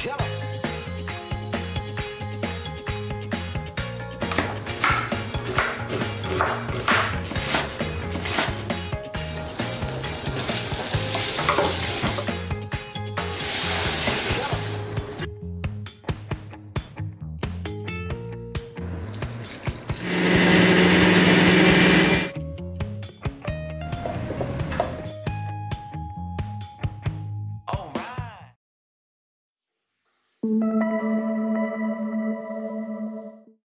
killer.